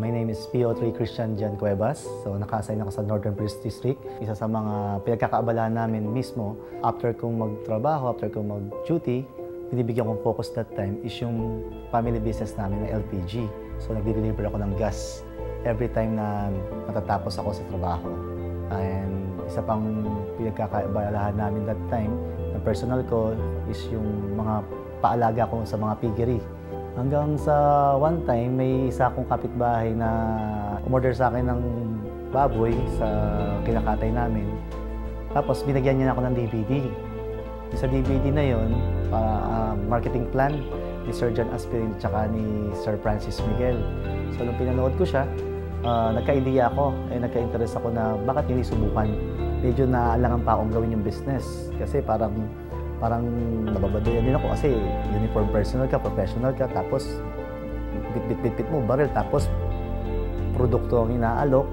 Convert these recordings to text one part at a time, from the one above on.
My name is PO3 Christian Jan Cuevas. So naka-assign ako sa Northern Police District. Isa sa mga pinagkakaabalahan namin mismo after kong magtrabaho, after kong mag-duty, binibigyan kong focus that time is yung family business namin na LPG. So nagdi-deliver ako ng gas every time na matatapos ako sa trabaho. And isa pang pinagkakaabalahan namin that time na personal ko is yung mga paalaga ko sa mga piggery. Hanggang sa one time, may isa akong kapitbahay na umorder sa akin ng baboy sa kinakatay namin. Tapos binigyan niya ako ng DVD. Sa DVD na yon, para uh, marketing plan ni Sir John Aspirin at ni Sir Francis Miguel. So nung pinanood ko siya, uh, nagka-idea ako, eh, nagka-interest ako na bakit hindi subukan. Medyo naalangan pa akong gawin yung business kasi parang parang nababadoyan din ako kasi uniform personal ka, professional ka, tapos bit-bit-bit mo, barrel, tapos produkto ang inaalok.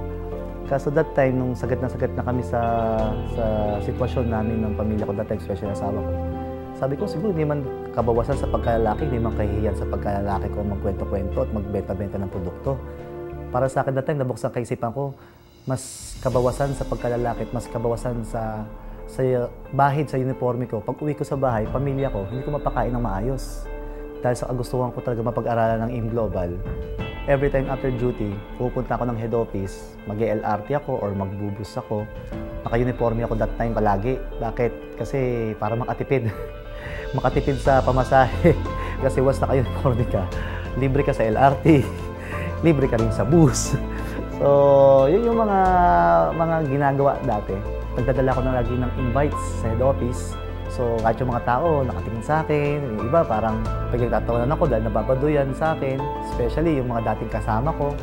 Kaso that time, nung sagat na sagat na kami sa, sa sitwasyon namin ng pamilya ko, that time, especially asawa ko, sabi ko, siguro hindi man kabawasan sa pagkalalaki, hindi man kahihiyan sa pagkalalaki ko magkwento-kwento at magbenta-benta ng produkto. Para sa akin that time, nabuksan kaisipan ko, mas kabawasan sa pagkalalaki at mas kabawasan sa sa bahid sa uniforme ko. Pag uwi ko sa bahay, pamilya ko, hindi ko mapakain ng maayos. Dahil sa kagustuhan ko talaga mapag-aralan ng AIM Global, every time after duty, pupunta ako ng head office, mag lrt ako or magbubus ako. Naka-uniforme ako that time palagi. Bakit? Kasi para makatipid. makatipid sa pamasahe. Kasi once naka-uniforme ka, libre ka sa LRT, libre ka rin sa bus. So, yun yung mga mga ginagawa dati nagdadala ko na lagi ng invites sa head office. So, kahit yung mga tao nakatingin sa akin, yung iba parang pagkatatawanan ako dahil nababaduyan sa akin, especially yung mga dating kasama ko.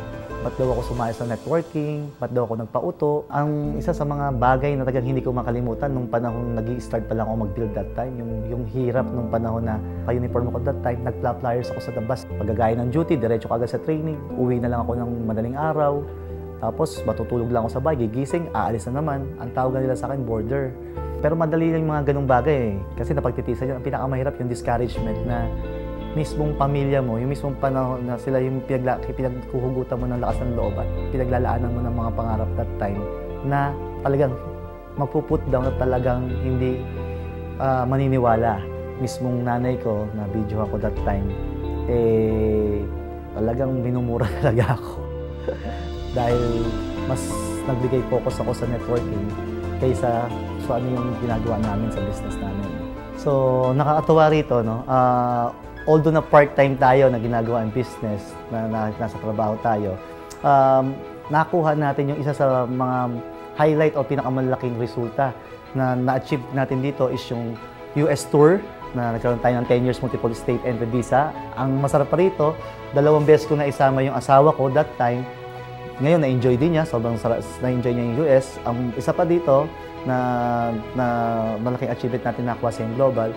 Ba't daw ako sumaya sa networking? Ba't daw ako nagpauto? Ang isa sa mga bagay na tagang hindi ko makalimutan nung panahon nag start pa lang ako mag-build that time, yung, yung hirap nung panahon na pa-uniform ako that time, nag-flyers ako sa dabas. Pagagaya ng duty, diretso kagad sa training. Uwi na lang ako ng madaling araw. Tapos matutulog lang ako sa bahay, gigising, aalis na naman. Ang tawag nila sa akin, border. Pero madali lang yung mga ganung bagay eh. Kasi napagtitisan yun, ang pinakamahirap yung discouragement na mismong pamilya mo, yung mismong panahon na sila yung pinagla, pinagkuhugutan mo ng lakas ng loob at pinaglalaanan mo ng mga pangarap that time na talagang magpuput down at talagang hindi uh, maniniwala. Mismong nanay ko na video ako that time, eh talagang minumura talaga ako. Dahil mas nagbigay focus ako sa networking kaysa sa ano yung ginagawa namin sa business namin. So, nakakatuwa rito, no? Uh, although na part-time tayo na ginagawa ang business, na, na nasa trabaho tayo, um, nakuha natin yung isa sa mga highlight o pinakamalaking resulta na na-achieve natin dito is yung US tour na nagkaroon tayo ng 10 years multiple state entry visa. Ang masarap pa rito, dalawang beses ko na isama yung asawa ko that time ngayon, na-enjoy din niya. Sobrang na-enjoy niya yung US. Ang isa pa dito na, na malaking achievement natin nakuha sa Global,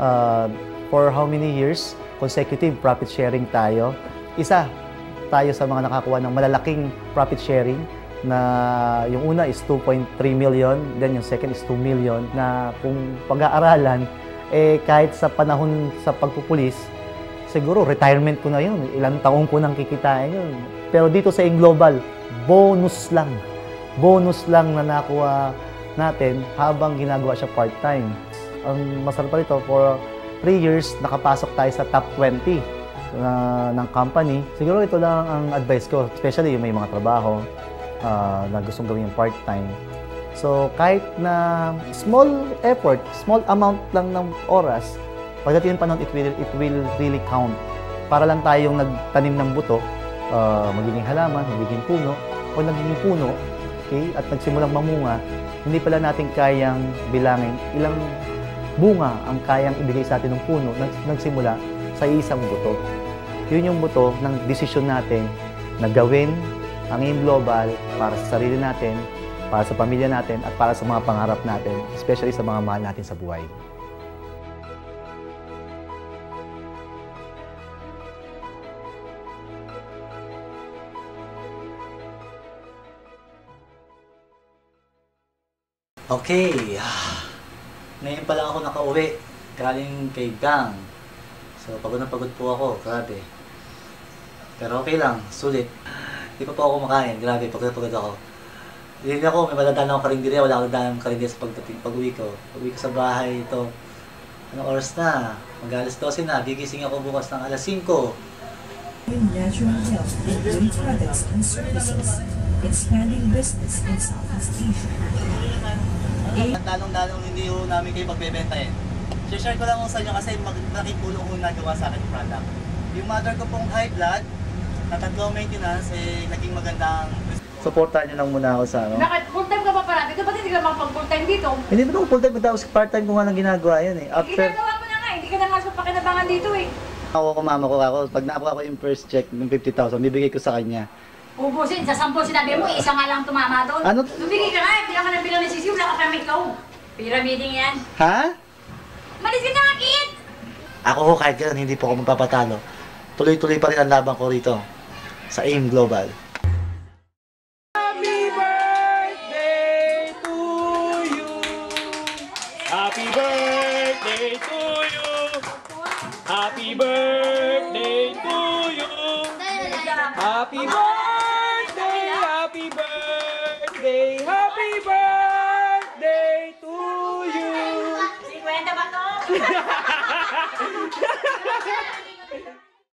uh, for how many years, consecutive profit sharing tayo. Isa tayo sa mga nakakuha ng malalaking profit sharing na yung una is 2.3 million, then yung second is 2 million na kung pag-aaralan, eh kahit sa panahon sa pagpupulis, siguro retirement ko na yun. Ilang taong ko nang kikitain yun. Pero dito sa Global, bonus lang. Bonus lang na nakuha natin habang ginagawa siya part-time. Ang masarap pa rito, for 3 years, nakapasok tayo sa top 20 na, ng company. Siguro ito lang ang advice ko, especially yung may mga trabaho uh, na gustong gawin yung part-time. So, kahit na small effort, small amount lang ng oras, pagdating ng panahon, it will, it will really count. Para lang tayong nagtanim ng buto, uh, magiging halaman, magiging puno, o nagiging puno, okay, at nagsimulang mamunga, hindi pala natin kayang bilangin ilang bunga ang kayang ibigay sa atin ng puno nag, nagsimula sa isang buto. Yun yung buto ng desisyon natin na gawin ang AIM Global para sa sarili natin, para sa pamilya natin, at para sa mga pangarap natin, especially sa mga mahal natin sa buhay. Okay. Ngayon pa lang ako nakauwi. Galing kay Gang. So, pagod na pagod po ako. Grabe. Pero okay lang. Sulit. Hindi pa po ako kumakain. Grabe, pagod-pagod ako. Hindi ako, may madadaan akong karinderya. Wala akong daan karinderya sa pagdating, pag-uwi ko. Pag-uwi ko sa bahay, ito. Anong oras na? Mag-alas 12 na. Gigising ako bukas ng alas 5. natural health and beauty products and services, expanding business in Southeast Asia. Lalong-lalong hindi ho namin kayo magbebenta eh. Share ko lang ho sa inyo kasi mag- nakitulong ho nagawa sa akin yung product. Yung mother ko pong high blood, na tatlo maintenance, eh, naging magandang... Supportan niyo lang muna ako sa ano. Bakit full time ka pa parati? Ito ba't hindi ka makapag full time dito? Hindi naman ako full time, tapos part time ko nga lang ginagawa yun eh. After, Ginagawa mo na nga, hindi ka na nga sa pakinabangan dito eh. ako ko mama ko ako, pag nakuha ko yung first check ng 50,000, bibigay ko sa kanya. Ubusin, sa sampo sinabi mo, isa nga lang tumama doon. Ano? Tumigil ka nga, hindi ka na bilang nasisiw, wala ka pa may ikaw. Pyramiding yan. Ha? Malis ka na nga, kid! Ako ho, kahit ganun, hindi po ako magpapatalo. Tuloy-tuloy pa rin ang laban ko rito sa AIM Global.